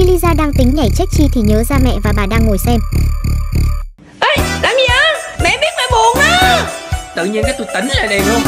Khi Lisa đang tính nhảy trách chi thì nhớ ra mẹ và bà đang ngồi xem. Ê làm gì á? Mẹ biết mẹ buồn đó Tự nhiên cái tôi tỉnh lại liền luôn